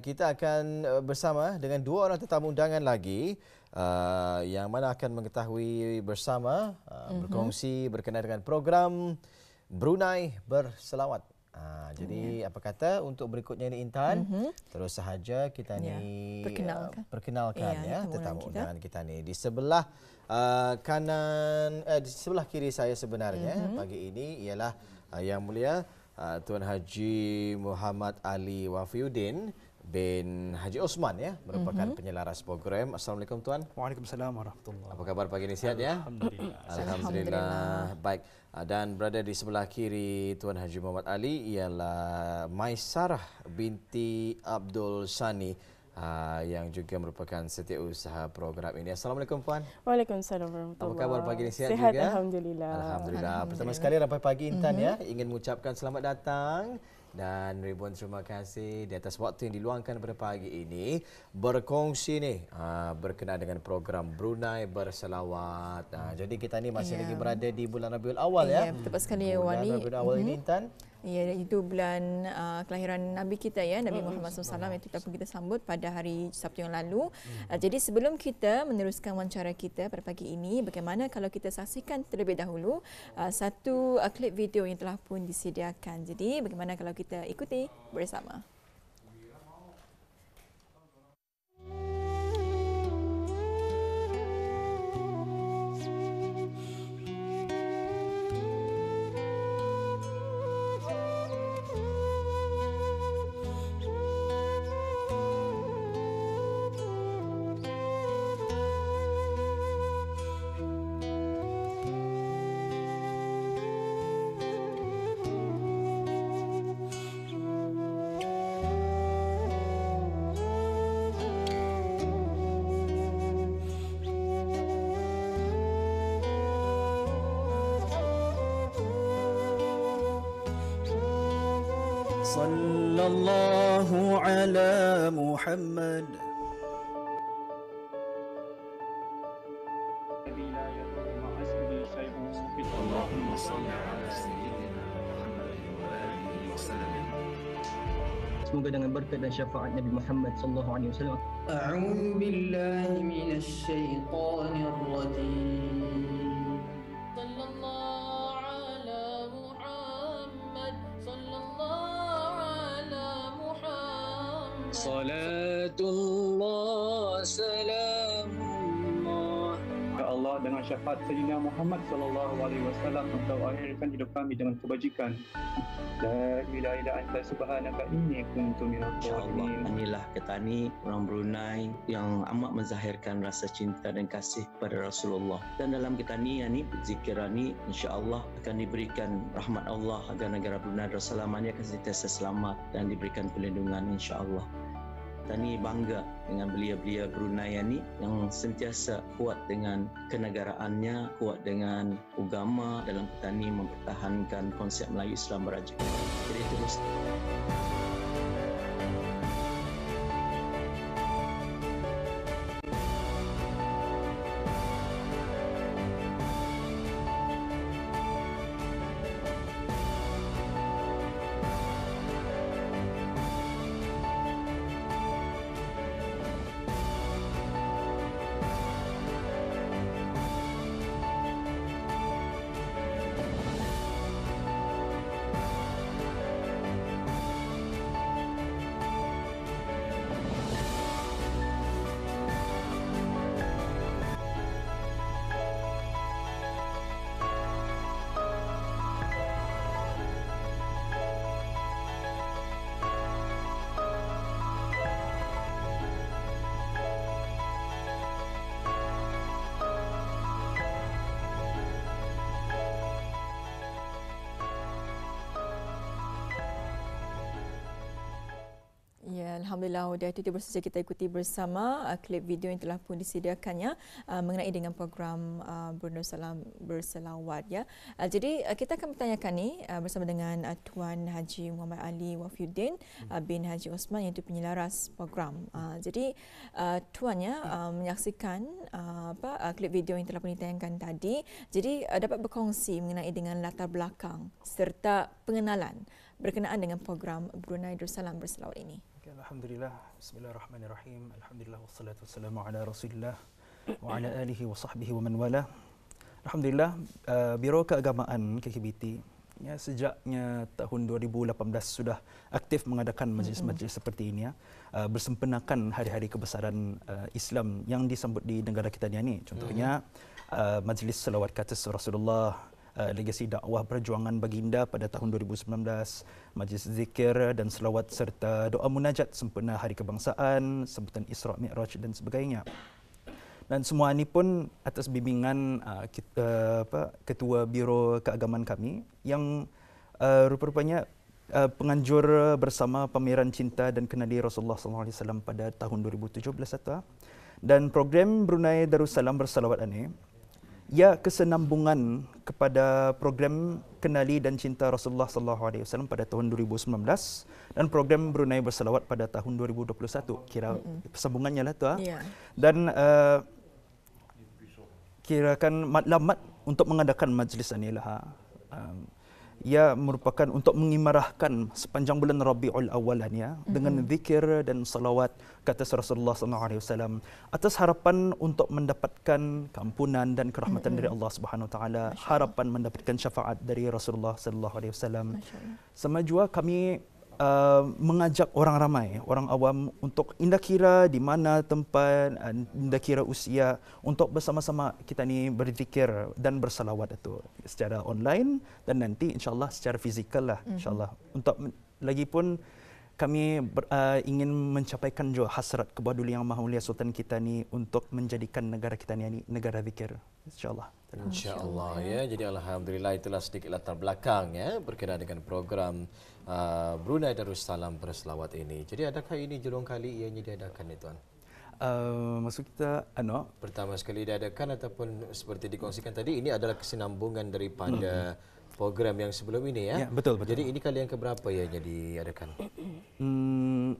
Kita akan uh, bersama dengan dua orang tetamu undangan lagi uh, yang mana akan mengetahui bersama uh, mm-hmm. berkongsi berkenaan dengan program Brunei berselawat. Uh, jadi yeah. apa kata untuk berikutnya ini Intan mm-hmm. terus sahaja kita yeah. ni perkenalkan, uh, perkenalkan yeah, ya tetamu kita. undangan kita ni di sebelah uh, kanan uh, di sebelah kiri saya sebenarnya mm-hmm. pagi ini ialah uh, yang mulia uh, Tuan Haji Muhammad Ali Wafiuddin bin Haji Osman ya merupakan mm-hmm. penyelaras program. Assalamualaikum tuan. Waalaikumsalam warahmatullahi. Apa khabar pagi ini sihat ya? Alhamdulillah. Alhamdulillah. Baik. Ah, dan berada di sebelah kiri tuan Haji Muhammad Ali ialah Maisarah binti Abdul Sani uh, yang juga merupakan setiausaha program ini. Assalamualaikum puan. Waalaikumsalam warahmatullahi. Apa khabar pagi ini sihat, sihat juga? Alhamdulillah. Alhamdulillah. Pertama sekali rampai pagi Intan mm-hmm. ya ingin mengucapkan selamat datang dan ribuan terima kasih di atas waktu yang diluangkan pada pagi ini berkongsi ni uh, berkenaan dengan program Brunei berselawat. Uh, jadi kita ni masih yeah. lagi berada di bulan Rabiul Awal yeah, ya. Ya, betul sekali ya Wali. Bulan Rabiul Awal mm-hmm. ini Intan. Ya, itu bulan uh, kelahiran Nabi kita ya, Nabi Muhammad SAW yang kita pun kita sambut pada hari Sabtu yang lalu. Uh, jadi sebelum kita meneruskan wawancara kita pada pagi ini, bagaimana kalau kita saksikan terlebih dahulu uh, satu uh, klip video yang telah pun disediakan. Jadi bagaimana kalau kita ikuti bersama. صلى الله على محمد اللهم صل على سيدنا محمد وآله وسلم Semoga dengan berkat dan syafaat Nabi Muhammad sallallahu alaihi wasallam. A'udzu billahi minasy syaithanir rajim. Salatullah Ya Allah dengan syafaat Sayyidina Muhammad sallallahu alaihi wasallam engkau akhirkan hidup kami dengan kebajikan. La ilaha illa anta subhanaka inni kuntu minadh Inilah ketani orang Brunei yang amat menzahirkan rasa cinta dan kasih kepada Rasulullah. Dan dalam ketani ini zikiran ini insya-Allah akan diberikan rahmat Allah agar negara Brunei Darussalam ini akan sentiasa selamat dan diberikan perlindungan insya-Allah. Tani bangga dengan belia-belia Brunei ini yang sentiasa kuat dengan kenegaraannya, kuat dengan agama dalam petani mempertahankan konsep Melayu Islam Beraja. Jadi terus Alhamdulillah sudah itu saja kita ikuti bersama uh, klip video yang telah pun disediakannya uh, mengenai dengan program uh, Salam Berselawat ya. Uh, jadi uh, kita akan bertanyakan ni uh, bersama dengan uh, Tuan Haji Muhammad Ali Wafiuddin uh, bin Haji Osman iaitu penyelaras program. Uh, jadi uh, tuannya uh, menyaksikan uh, apa uh, klip video yang telah pun ditayangkan tadi. Jadi uh, dapat berkongsi mengenai dengan latar belakang serta pengenalan berkenaan dengan program Brunei Darussalam Berselawat ini. Alhamdulillah. Bismillahirrahmanirrahim. Alhamdulillah wassalatu wassalamu ala Rasulillah wa ala alihi wa sahbihi wa man wala. Alhamdulillah uh, Biro Keagamaan KKBT ya sejaknya tahun 2018 sudah aktif mengadakan majlis-majlis seperti ini ya uh, bersempena hari-hari kebesaran uh, Islam yang disambut di negara kita ni contohnya uh, majlis selawat kata Rasulullah uh, legasi dakwah perjuangan baginda pada tahun 2019 majlis zikir dan selawat serta doa munajat sempena hari kebangsaan sambutan Isra Mi'raj dan sebagainya. Dan semua ini pun atas bimbingan uh, kita, uh, apa, ketua biro keagamaan kami yang uh, rupa-rupanya uh, penganjur bersama pameran cinta dan kenali Rasulullah SAW pada tahun 2017 atau dan program Brunei Darussalam bersalawat ini ia kesenambungan kepada program kenali dan cinta Rasulullah SAW pada tahun 2019 dan program Brunei bersalawat pada tahun 2021 kira persambungannya lah tu ah. yeah. dan uh, kirakan matlamat untuk mengadakan majlis inilah. Um, ia merupakan untuk mengimarahkan sepanjang bulan Rabiul Awal ya mm-hmm. dengan zikir dan salawat kata Rasulullah sallallahu alaihi wasallam atas harapan untuk mendapatkan kampunan dan kerahmatan mm-hmm. dari Allah Subhanahu wa taala harapan mendapatkan syafaat dari Rasulullah sallallahu alaihi wasallam sama juga kami Uh, mengajak orang ramai, orang awam untuk indah kira di mana tempat, uh, indah kira usia untuk bersama-sama kita ni berzikir dan bersalawat itu secara online dan nanti insyaAllah secara fizikal lah mhm. insyaAllah. Mm-hmm. Untuk lagi pun kami ber, uh, ingin mencapaikan juga hasrat kepada Yang Maha Mulia Sultan kita ni untuk menjadikan negara kita ni negara zikir insyaallah. Insyaallah ya. Jadi alhamdulillah itulah sedikit latar belakang ya berkenaan dengan program uh, Brunei Darussalam berselawat ini. Jadi adakah ini julung kali ianya diadakan ni tuan? Uh, maksud kita ano pertama sekali diadakan ataupun seperti dikongsikan tadi ini adalah kesinambungan daripada hmm. Program yang sebelum ini ya. Ya betul betul. Jadi ini kali yang keberapa ianya diadakan? Hmm,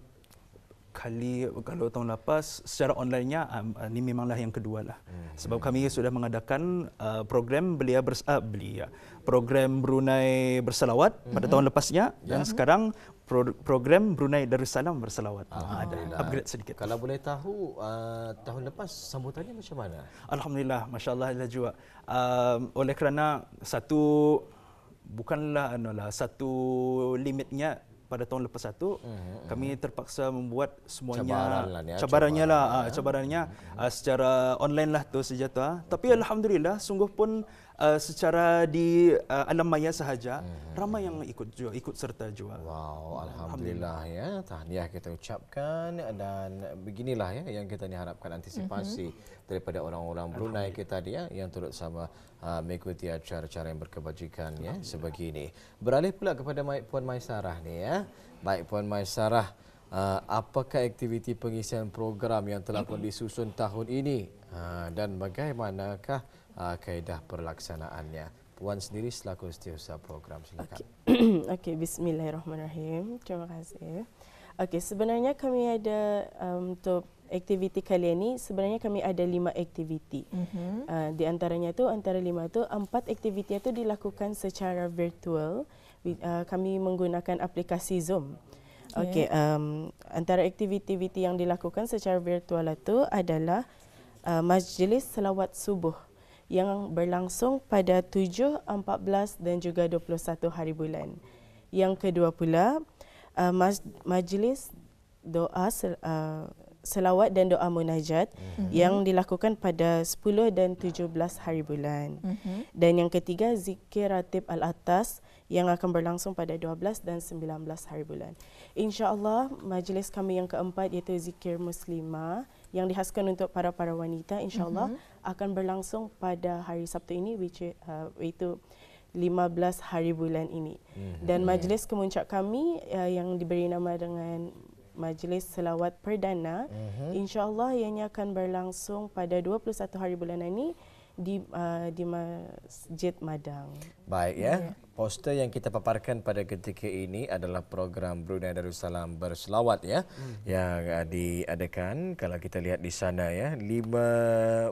kali kalau tahun lepas secara onlinenya um, ini memanglah yang kedua lah. Hmm. Sebab kami sudah mengadakan uh, program belia bers uh, belia program Brunei berselawat mm-hmm. pada tahun lepasnya yeah. dan sekarang pro- program Brunei Darussalam berselawat. Ah, ada upgrade sedikit. Kalau boleh tahu uh, tahun lepas sambutannya macam mana? Alhamdulillah, masya-Allah juga. Uh, oleh kerana satu bukanlah analah satu limitnya pada tahun lepas satu mm-hmm. kami terpaksa membuat semuanya cabaran lah, ya, cabarannya lah cabaran, ya. cabarannya mm-hmm. uh, secara online lah tu sejata tapi alhamdulillah sungguh pun uh, secara di uh, alam maya sahaja hmm. ramai yang ikut juga ikut serta juga. Wow, alhamdulillah, ya. Tahniah kita ucapkan dan beginilah ya yang kita ni harapkan antisipasi hmm. daripada orang-orang Brunei kita dia yang turut sama uh, mengikuti acara-acara yang berkebajikan ya sebegini. Beralih pula kepada Puan Maisarah ni ya. Baik Puan Maisarah, uh, apakah aktiviti pengisian program yang telah pun disusun tahun ini uh, dan bagaimanakah uh, kaedah perlaksanaannya. Puan sendiri selaku setiausaha program silakan. Okey, okay, bismillahirrahmanirrahim. Terima kasih. Okey, sebenarnya kami ada um, untuk aktiviti kali ini sebenarnya kami ada lima aktiviti. Mm-hmm. Uh, di antaranya tu antara lima tu empat aktiviti itu dilakukan secara virtual. Uh, kami menggunakan aplikasi Zoom. Okey, um, antara aktiviti-aktiviti yang dilakukan secara virtual itu adalah uh, majlis selawat subuh yang berlangsung pada 7, 14 dan juga 21 hari bulan. Yang kedua pula, uh, majlis doa uh, selawat dan doa munajat mm-hmm. yang dilakukan pada 10 dan 17 hari bulan. Mm-hmm. Dan yang ketiga, zikir ratib al-atas yang akan berlangsung pada 12 dan 19 hari bulan. InsyaAllah, majlis kami yang keempat iaitu zikir muslimah yang dihaskan untuk para para wanita insyaallah mm-hmm. akan berlangsung pada hari Sabtu ini which uh, itu 15 hari bulan ini. Mm-hmm. Dan majlis kemuncak kami uh, yang diberi nama dengan majlis selawat perdana mm-hmm. insyaallah ianya akan berlangsung pada 21 hari bulan ini di uh, di Masjid Madang. Baik ya. Yeah. Poster yang kita paparkan pada ketika ini adalah program Brunei Darussalam berselawat ya. Hmm. yang uh, diadakan kalau kita lihat di sana ya lima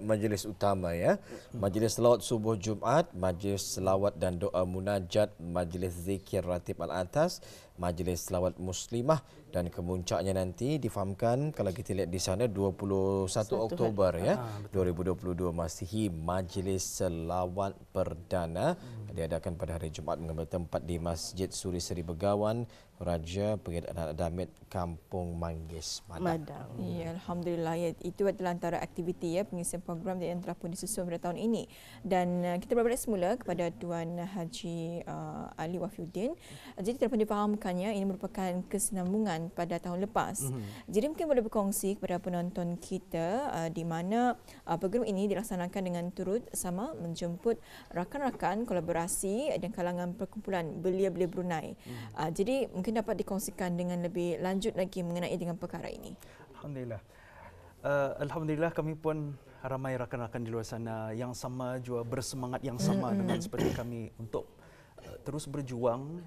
majlis utama ya. Majlis selawat subuh Jumaat majlis selawat dan doa munajat majlis zikir ratib al atas majlis selawat muslimah dan kemuncaknya nanti difahamkan kalau kita lihat di sana 21 Satu Oktober ya. Ah, 2022 masihi majlis selawat perdana hmm. diadakan pada hari Jumaat mengambil tempat di Masjid Suri Seri Begawan Raja Pengidat Anak Damit Kampung Manggis Madang. Madang. Ya, Alhamdulillah ya, itu adalah antara aktiviti ya pengisian program yang telah pun disusun pada tahun ini dan uh, kita berbalik semula kepada Tuan Haji uh, Ali Wafiuddin. Jadi telah pun difahamkannya ini merupakan kesinambungan pada tahun lepas. Mm-hmm. Jadi mungkin boleh berkongsi kepada penonton kita uh, di mana uh, program ini dilaksanakan dengan turut sama menjemput rakan-rakan kolaborasi dan kalangan perkumpulan belia-belia Brunei. Mm-hmm. Uh, jadi mungkin mungkin dapat dikongsikan dengan lebih lanjut lagi mengenai dengan perkara ini. Alhamdulillah. Uh, Alhamdulillah kami pun ramai rakan-rakan di luar sana yang sama juga bersemangat yang sama mm-hmm. dengan seperti kami untuk uh, terus berjuang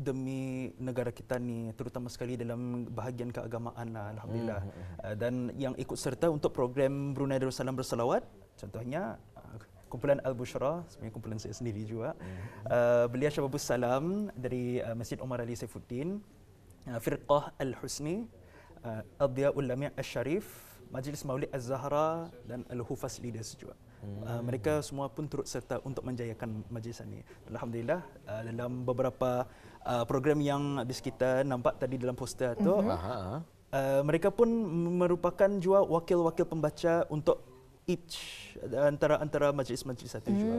demi negara kita ni terutama sekali dalam bahagian keagamaan lah, alhamdulillah mm-hmm. uh, dan yang ikut serta untuk program Brunei Darussalam berselawat contohnya kumpulan Al-Bushra, sebenarnya kumpulan saya sendiri juga. Mm-hmm. Uh, beliau Syababus Salam dari uh, Masjid Omar Ali Saifuddin, uh, Firqah Al-Husni, uh, Al-Diyaul Lami' Al-Sharif, Majlis Maulid Az-Zahra dan Al-Hufaz Leaders juga. Uh, mereka semua pun turut serta untuk menjayakan majlis ini. Alhamdulillah uh, dalam beberapa uh, program yang habis kita nampak tadi dalam poster tu, mm-hmm. uh, mereka pun merupakan juga wakil-wakil pembaca untuk each antara antara majlis-majlis satu hmm. juga.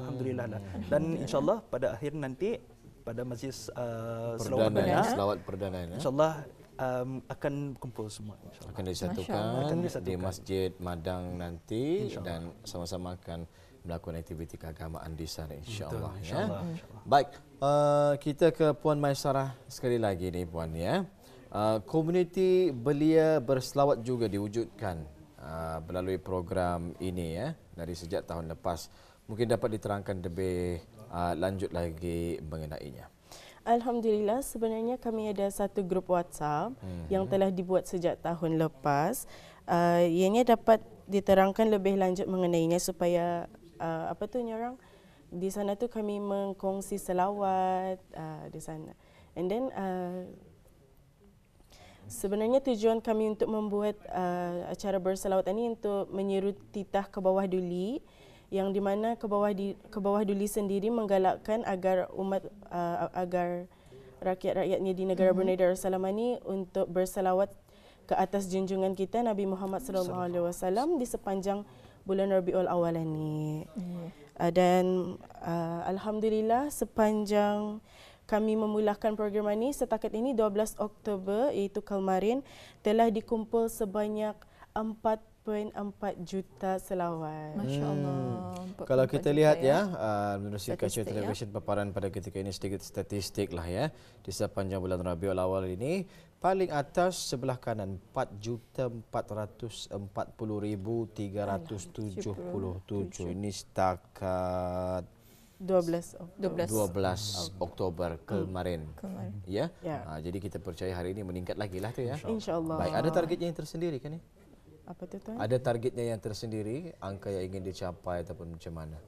Alhamdulillah lah. Dan insyaallah pada akhir nanti pada majlis uh, selawat perdana, selawat perdana ya. insyaallah um, akan kumpul semua insyaallah. Akan disatukan, akan disatukan di Masjid Madang nanti dan sama-sama akan melakukan aktiviti keagamaan di sana insyaallah ya. Insya Baik, uh, kita ke Puan Maisarah sekali lagi ni puan ya. Uh, komuniti belia berselawat juga diwujudkan Uh, melalui program ini ya dari sejak tahun lepas mungkin dapat diterangkan lebih uh, lanjut lagi mengenainya. Alhamdulillah sebenarnya kami ada satu grup WhatsApp hmm. yang telah dibuat sejak tahun lepas. Uh, ianya dapat diterangkan lebih lanjut mengenainya supaya uh, apa tu orang di sana tu kami mengkongsi selawat uh, di sana. And then uh, Sebenarnya tujuan kami untuk membuat uh, acara berselawat ini untuk menyeru titah ke bawah duli yang di mana ke bawah di ke bawah duli sendiri menggalakkan agar umat uh, agar rakyat-rakyatnya di negara Brunei mm-hmm. Darussalam ini untuk berselawat ke atas junjungan kita Nabi Muhammad sallallahu alaihi wasallam di sepanjang bulan Rabiul Awal ini. Mm. Uh, dan uh, alhamdulillah sepanjang kami memulakan program ini setakat ini 12 Oktober iaitu kemarin telah dikumpul sebanyak 4.4 juta selawat. Masya-Allah. Hmm. Kalau kita lihat ya, ya uh, menerusi kaca televisyen ya. paparan pada ketika ini sedikit statistik lah ya. Di sepanjang bulan Rabiul Awal ini paling atas sebelah kanan 4.440.377 ini setakat 12 12, 12 Oktober kemarin. kemarin. Ya. ya. Ha, jadi kita percaya hari ini meningkat lagi lah tu ya. Insyaallah. Baik, ada targetnya yang tersendiri kan ni? Apa tu tuan? Ada targetnya yang tersendiri, angka yang ingin dicapai ataupun macam mana?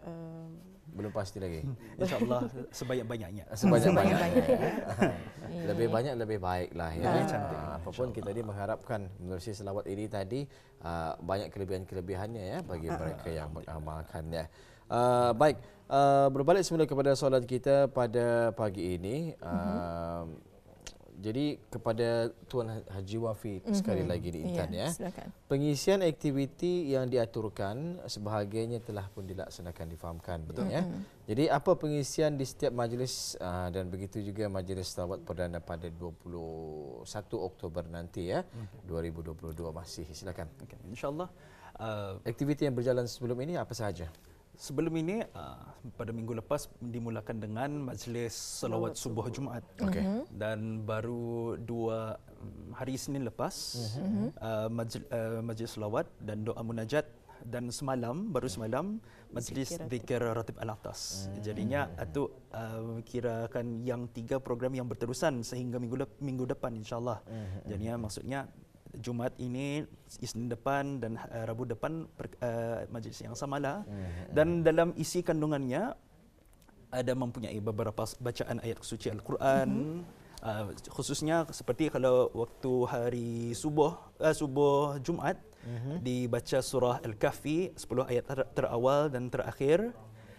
Um, belum pasti lagi. InsyaAllah sebanyak-banyaknya. Sebanyak-banyaknya. lebih banyak lebih baik lah ya. Lebih cantik. Uh, apapun kita ni mengharapkan menerusi selawat ini tadi uh, banyak kelebihan-kelebihannya ya bagi mereka yang mengamalkannya. Uh, baik, uh, berbalik semula kepada soalan kita pada pagi ini. Uh, mm-hmm. Jadi kepada Tuan Haji Wafi mm-hmm. sekali lagi di Intan ya. ya. Pengisian aktiviti yang diaturkan sebahagiannya telah pun dilaksanakan difahamkan betul mm-hmm. ya. Jadi apa pengisian di setiap majlis uh, dan begitu juga majlis tawat perdana pada 21 Oktober nanti ya. Mm-hmm. 2022 masih silakan. Okay. Insyaallah uh, aktiviti yang berjalan sebelum ini apa sahaja? Sebelum ini uh, pada minggu lepas dimulakan dengan majlis selawat subuh Jumaat. Okay. Uh-huh. Dan baru dua um, hari Senin lepas uh-huh. uh, majlis, uh, majlis selawat dan doa munajat dan semalam baru semalam majlis zikir ratib al-atas. Uh-huh. Jadinya itu uh, kirakan yang tiga program yang berterusan sehingga minggu le- minggu depan insyaallah. Uh-huh. Jadinya maksudnya Jumaat ini Isnin depan dan uh, Rabu depan per, uh, majlis yang samalah hmm. dan dalam isi kandungannya ada mempunyai beberapa bacaan ayat suci Al-Quran hmm. Uh, khususnya seperti kalau waktu hari subuh uh, subuh Jumaat uh-huh. dibaca surah Al-Kahfi 10 ayat ter- terawal dan terakhir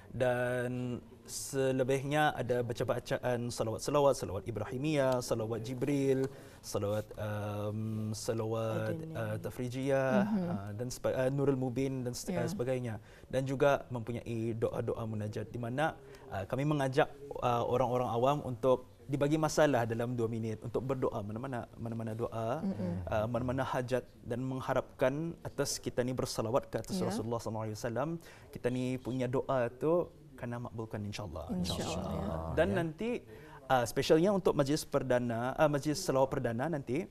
dan selebihnya ada baca bacaan salawat-salawat, salawat Ibrahimiyah, salawat Jibril, salawat um, salawat uh, Tafrijiyah uh-huh. uh, dan uh, Nurul Mubin dan yeah. sebagainya dan juga mempunyai doa-doa munajat di mana uh, kami mengajak uh, orang-orang awam untuk dibagi masalah dalam dua minit untuk berdoa mana-mana mana-mana doa mm-hmm. uh, mana-mana hajat dan mengharapkan atas kita ni bersalawat ke atas yeah. Rasulullah SAW kita ni punya doa tu kena makbulkan insyaallah insyaallah insya ya. dan yeah. nanti uh, specialnya untuk majlis perdana uh, majlis selawat perdana nanti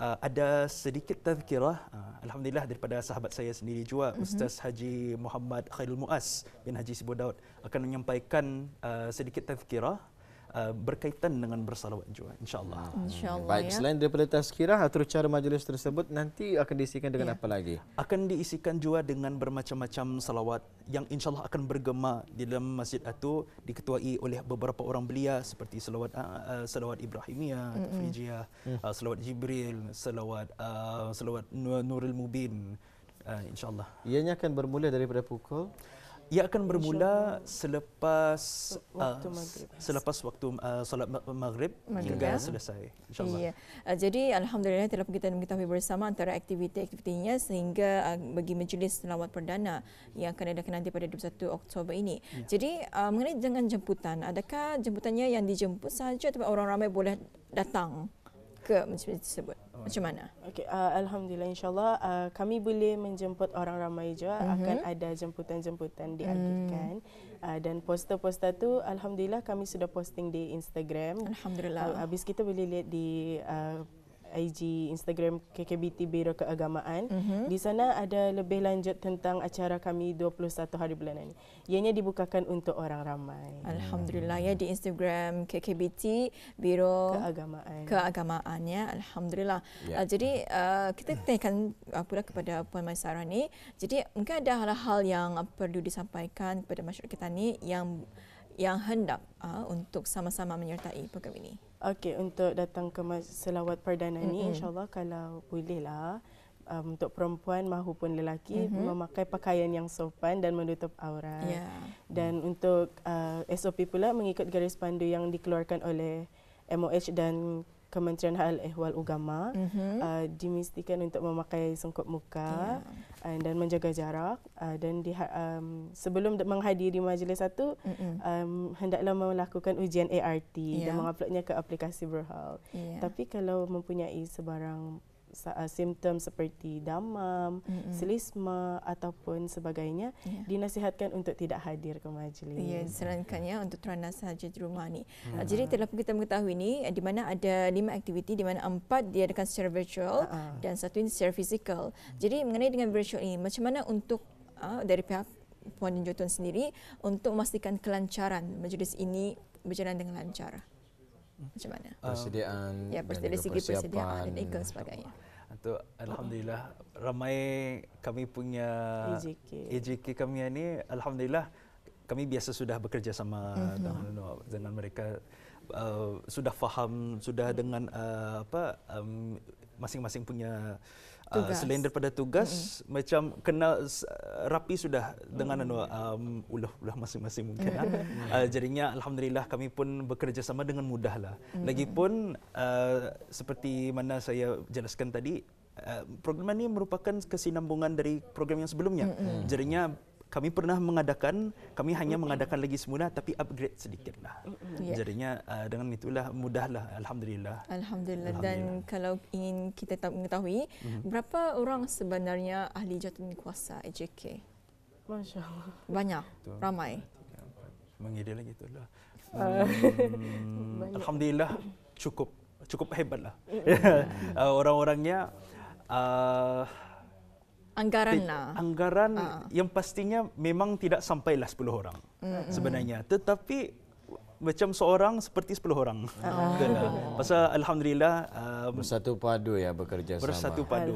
uh, ada sedikit tazkirah uh, alhamdulillah daripada sahabat saya sendiri juga mm-hmm. Ustaz Haji Muhammad Khairul Muas bin Haji Sibu Daud akan menyampaikan uh, sedikit tazkirah Uh, berkaitan dengan bersalawat juga insyaallah. Hmm. Insyaallah. Baik ya. selain daripada tazkirah atur cara majlis tersebut nanti akan diisikan dengan ya. apa lagi? Akan diisikan juga dengan bermacam-macam salawat yang insyaallah akan bergema di dalam masjid itu diketuai oleh beberapa orang belia seperti salawat uh, uh salawat Ibrahimiyah, mm-hmm. Tafrijiyah, mm. uh, salawat Jibril, salawat uh, salawat Nurul Mubin uh, insyaallah. Ianya akan bermula daripada pukul ia akan bermula selepas waktu uh, maghrib. Selepas waktu uh, solat maghrib, maghrib hingga ya? selesai insyaallah. Iya. Uh, jadi alhamdulillah telah kita mengetahui bersama antara aktiviti-aktivitinya sehingga uh, bagi majlis selawat perdana yang akan adakan nanti pada 21 Oktober ini. Ya. Jadi uh, mengenai dengan jemputan, adakah jemputannya yang dijemput sahaja atau orang ramai boleh datang? Ke majlis tersebut? Macam mana? Okay, uh, Alhamdulillah insyaAllah uh, kami boleh menjemput orang ramai juga uh-huh. akan ada jemputan-jemputan diartikan uh. uh, dan poster-poster tu Alhamdulillah kami sudah posting di Instagram. Alhamdulillah. Uh, habis kita boleh lihat di uh, IG Instagram KKBT Biro Keagamaan. Mm-hmm. Di sana ada lebih lanjut tentang acara kami 21 hari bulan ini. Ianya dibukakan untuk orang ramai. Alhamdulillah ya di Instagram KKBT Biro Keagamaan. Keagamaan ya. Alhamdulillah. Yeah. Uh, jadi uh, kita tanyakan uh, pula kepada Puan Maisara ni. Jadi mungkin ada hal-hal yang perlu disampaikan kepada masyarakat kita ni yang yang hendak uh, untuk sama-sama menyertai program ini. Okey, untuk datang ke selawat perdana mm-hmm. ni insyaallah kalau bolehlah um, untuk perempuan mahupun lelaki mm-hmm. memakai pakaian yang sopan dan menutup aurat. Yeah. Dan untuk uh, SOP pula mengikut garis pandu yang dikeluarkan oleh MOH dan Kementerian Hal Ehwal Ugama mm-hmm. uh, dimestikan untuk memakai songkok muka yeah. uh, dan menjaga jarak uh, dan di, um, sebelum menghadiri majlis satu mm-hmm. um, hendaklah melakukan ujian ART yeah. dan menguploadnya ke aplikasi Berhal. Yeah. Tapi kalau mempunyai sebarang uh, simptom seperti damam, mm-hmm. selisma ataupun sebagainya yeah. dinasihatkan untuk tidak hadir ke majlis. Ya, yeah, disarankannya untuk terana sahaja di rumah ni. Mm-hmm. Jadi telah kita mengetahui ni uh, di mana ada lima aktiviti di mana empat diadakan secara virtual uh-huh. dan satu ini secara fizikal. Mm-hmm. Jadi mengenai dengan virtual ini macam mana untuk uh, dari pihak Puan Jotun sendiri untuk memastikan kelancaran majlis ini berjalan dengan lancar? Macam mana? Persediaan ya, dari segi persediaan dan ikut sebagainya. Itu alhamdulillah ramai kami punya EJK, EJK kami ini alhamdulillah kami biasa sudah bekerja sama mm-hmm. dengan mereka uh, sudah faham sudah dengan uh, apa um, masing-masing punya Uh, selain daripada tugas mm-hmm. macam kena rapi sudah dengan mm-hmm. um, ulah-ulah masing-masing mungkin mm-hmm. uh, jadinya alhamdulillah kami pun bekerja sama dengan mudahlah mm-hmm. lagipun uh, seperti mana saya jelaskan tadi uh, program ini merupakan kesinambungan dari program yang sebelumnya mm-hmm. jadinya kami pernah mengadakan kami hanya mengadakan lagi semula tapi upgrade sedikitlah. Yeah. jadinya uh, dengan itulah mudahlah alhamdulillah. alhamdulillah. Dan kalau ingin kita tahu mengetahui mm-hmm. berapa orang sebenarnya ahli jawatan kuasa AJK masyaallah. Banyak. Betul. ramai. Mengidil lagi itulah hmm, alhamdulillah cukup. Cukup hebatlah. Uh, orang-orangnya uh, anggaran lah. Anggaran uh. yang pastinya memang tidak sampailah 10 orang mm-hmm. sebenarnya. Tetapi macam seorang seperti 10 orang. Oh. Pasal alhamdulillah uh, bersatu padu ya bekerja bersatu sama. Bersatu padu.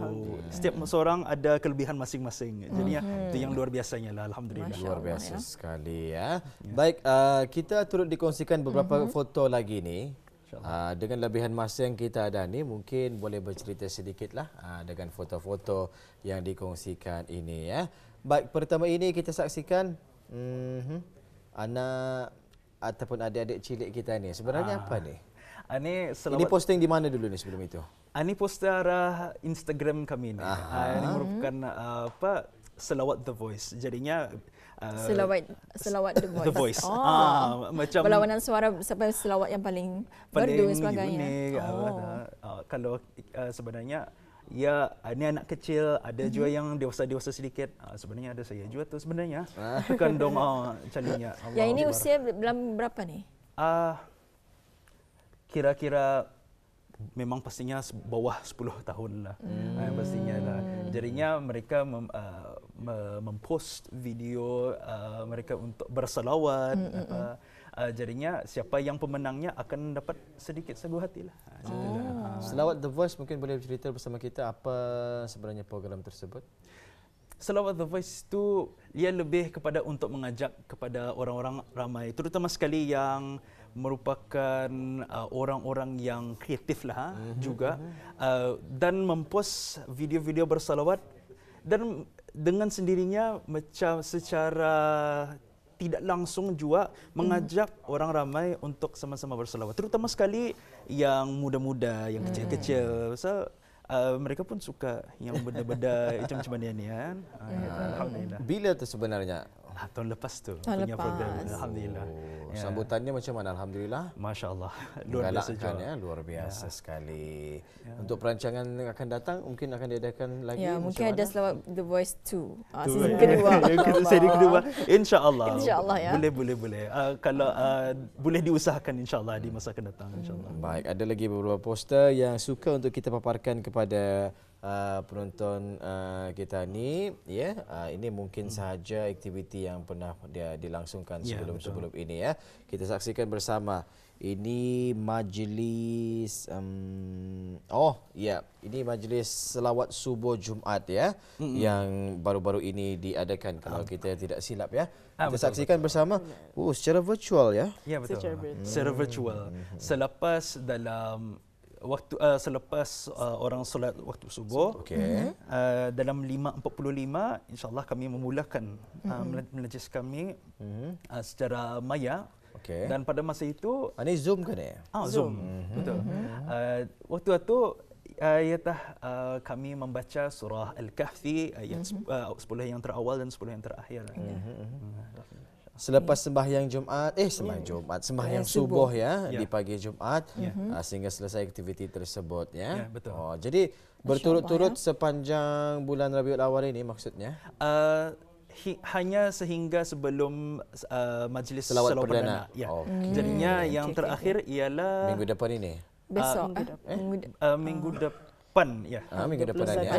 Setiap seorang ada kelebihan masing-masing. Jadi mm-hmm. itu yang luar biasanya lah alhamdulillah. Masya luar biasa ya. sekali ya. ya. Baik uh, kita turut dikongsikan beberapa mm-hmm. foto lagi ni. Uh, dengan lebihan masa yang kita ada ni mungkin boleh bercerita sedikitlah uh, dengan foto-foto yang dikongsikan ini ya. Baik pertama ini kita saksikan uh, anak ataupun adik-adik cilik kita ni. Sebenarnya uh, apa ni? Ini, selawat... ini posting di mana dulu ni sebelum itu? Ini poster Instagram kami ni. Uh, ini merupakan uh, apa selawat The Voice. Jadinya uh, selawat selawat The Voice. The Voice. Oh. Ah, macam berlawanan suara sampai selawat yang paling, paling merdu sebagainya. Unik, oh. uh, kalau uh, sebenarnya ya ini anak kecil ada mm-hmm. juga yang dewasa-dewasa sedikit uh, sebenarnya ada saya juga tu sebenarnya bukan dong uh, calinya yang ini usia dalam berapa ni uh, kira-kira memang pastinya bawah 10 tahun lah hmm. uh, pastinya lah jadinya mereka mem, uh, mempost video uh, mereka untuk bersalawat hmm, apa uh, jadinya siapa yang pemenangnya akan dapat sedikit sagu hati lah oh. uh. selawat The Voice mungkin boleh cerita bersama kita apa sebenarnya program tersebut Selawat The Voice itu ia lebih kepada untuk mengajak kepada orang-orang ramai terutama sekali yang merupakan uh, orang-orang yang kreatif lah mm-hmm. juga uh, dan mempost video-video bersalawat dan dengan sendirinya macam secara tidak langsung juga mengajak mm. orang ramai untuk sama-sama bersalawat terutama sekali yang muda-muda yang kecil-kecil. Mm. so uh, mereka pun suka yang benda-benda macam-macam ni kan. Uh, alhamdulillah. Bila tu sebenarnya Ah, tahun lepas tu tahun punya lepas. program alhamdulillah. Oh, ya. Sambutannya macam mana alhamdulillah? Masya-Allah. Luar biasa juga. ya, luar biasa ya. sekali. Ya. Untuk perancangan yang akan datang mungkin akan diadakan lagi Ya, mungkin ada selawat The Voice 2. Ah, season kedua. Seri kedua. Insya-Allah. Insya-Allah ya. Boleh boleh boleh. Uh, kalau uh, boleh diusahakan insya-Allah di masa akan datang insya-Allah. Hmm. Baik, ada lagi beberapa poster yang suka untuk kita paparkan kepada uh, penonton uh, kita ni ya yeah, uh, ini mungkin hmm. sahaja aktiviti yang pernah dia dilangsungkan ya, sebelum-sebelum yeah, ini ya kita saksikan bersama ini majlis um, oh ya yeah, ini majlis selawat subuh Jumaat ya mm-hmm. yang baru-baru ini diadakan kalau ah. kita tidak silap ya ah, kita betul, saksikan betul. bersama oh secara virtual ya ya betul secara, secara virtual hmm. selepas dalam waktu uh, selepas uh, orang solat waktu subuh okay. uh, dalam 5.45 insyaallah kami memulakan uh, majlis kami mm-hmm. uh, secara maya okay. dan pada masa itu ah, ini zoom kan ya ah, zoom, zoom. Mm-hmm. betul. Uh, waktu itu uh, iaitu uh, kami membaca surah al-kahfi ayat mm-hmm. uh, 10 yang terawal dan 10 yang terakhir mm-hmm. mm-hmm. Selepas sembahyang Jumaat, eh sembahyang yeah. Jumaat, sembahyang yeah, subuh, ya yeah. di pagi Jumaat yeah. uh, sehingga selesai aktiviti tersebut ya. Yeah, betul. Oh, jadi berturut-turut ya. sepanjang bulan Rabiul Awal ini maksudnya? Uh, hi, hanya sehingga sebelum uh, majlis selawat, selawat perdana. perdana. Ya. Okay. Jadinya okay, yang okay, terakhir okay. ialah minggu depan ini. Besok uh, eh? minggu, de- uh, minggu depan ya. Uh, minggu depan ya.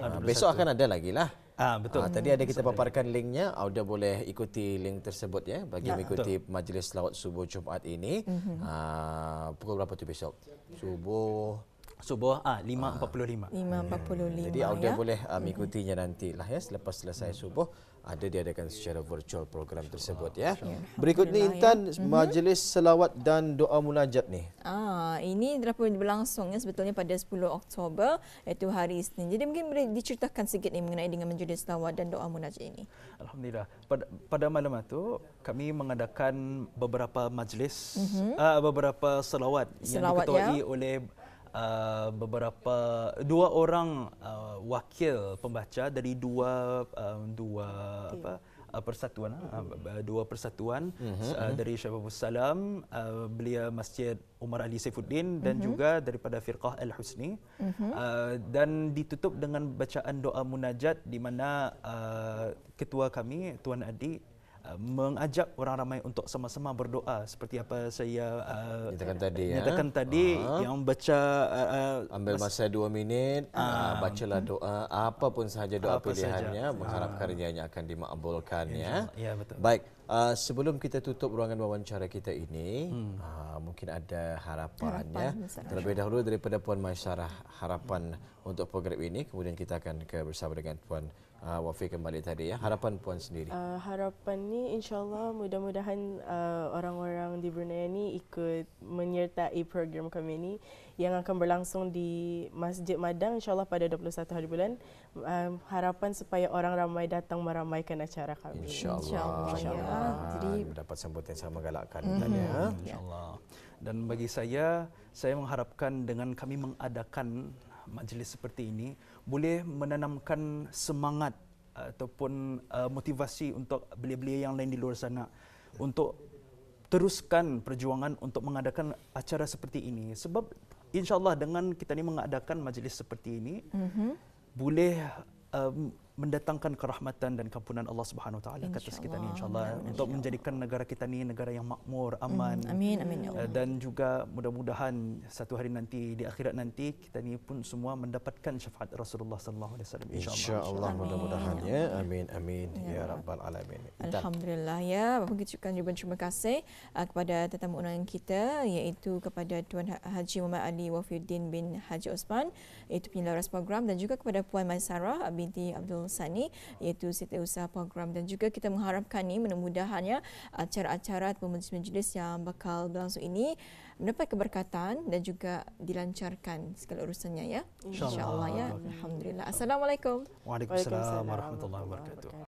Uh, besok akan ada lagi lah. Ah betul. Ah, tadi ada kita paparkan linknya, Auda boleh ikuti link tersebut ya bagi ya, mengikuti betul. majlis selawat subuh Jumaat ini. Mm-hmm. Ah, pukul berapa tu besok? Subuh subuh ah 5.45. 5.45. Hmm. Jadi Auda ya? boleh uh, mengikutinya nantilah ya selepas selesai subuh ada diadakan secara virtual program tersebut ya. Berikut ni Intan ya. Mhm. majlis selawat dan doa munajat ni. Ah ini telah pun berlangsung ya sebetulnya pada 10 Oktober iaitu hari Isnin. Jadi mungkin boleh diceritakan sikit ni mengenai dengan majlis selawat dan doa munajat ini. Alhamdulillah. Pada pada malam itu kami mengadakan beberapa majlis mm-hmm. uh, beberapa selawat, selawat yang diketuai ya. oleh Uh, beberapa dua orang uh, wakil pembaca dari dua uh, dua apa uh, persatuan uh, dua persatuan uh-huh. uh, dari Syababus Salam uh, belia Masjid Umar Ali Saifuddin dan uh-huh. juga daripada Firqah Al Husni uh-huh. uh, dan ditutup dengan bacaan doa munajat di mana uh, ketua kami Tuan Adi Uh, mengajak orang ramai untuk sama-sama berdoa. Seperti apa saya uh, nyatakan tadi ya. nyatakan tadi uh yang baca uh, uh, ambil masa dua minit uh, uh, bacalah doa. Apa pun sahaja doa apa pilihannya sahaja. mengharap uh, karyanya akan dimakbulkan ya ya betul. Baik uh, sebelum kita tutup ruangan wawancara kita ini, hmm. uh, mungkin ada harapannya. Harapan, Terlebih dahulu daripada Puan Maisarah harapan untuk program ini, kemudian kita akan ke bersama dengan Puan uh, Wafi kembali tadi ya. Harapan puan sendiri. Uh, harapan ni insyaallah mudah-mudahan uh, orang-orang di Brunei ni ikut menyertai program kami ni yang akan berlangsung di Masjid Madang insyaallah pada 21 hari bulan. Uh, harapan supaya orang ramai datang meramaikan acara kami. Insyaallah. Insyaallah. Insya ya. Jadi mendapat sambutan yang sama galakkan mm-hmm. ya. Insyaallah. Dan bagi saya saya mengharapkan dengan kami mengadakan majlis seperti ini boleh menanamkan semangat ataupun uh, motivasi untuk belia-belia yang lain di luar sana untuk teruskan perjuangan untuk mengadakan acara seperti ini sebab insyaallah dengan kita ni mengadakan majlis seperti ini mm-hmm. Boleh um, mendatangkan kerahmatan dan kampunan Allah Subhanahu Wa Taala ke atas kita ni insyaallah untuk menjadikan negara kita ni negara yang makmur, aman. Mm, amin amin ya Allah. Dan juga mudah-mudahan satu hari nanti di akhirat nanti kita ni pun semua mendapatkan syafaat Rasulullah sallallahu alaihi wasallam insyaallah. Insyaallah mudah-mudahan ya. Amin amin ya, ya rabbal alamin. Alhamdulillah ya. Bapa kita ribuan terima kasih uh, kepada tetamu undangan kita iaitu kepada Tuan ha-, Haji Muhammad Ali Wafiuddin bin Haji Osman iaitu penyelaras program dan juga kepada Puan Maisarah binti Abdul Sani iaitu Setiausaha Program. Dan juga kita mengharapkan ni mudah-mudahan ya acara-acara atau majlis-majlis yang bakal berlangsung ini mendapat keberkatan dan juga dilancarkan segala urusannya ya. Insyaallah. Ya. Alhamdulillah. Assalamualaikum. Waalaikumsalam warahmatullahi wabarakatuh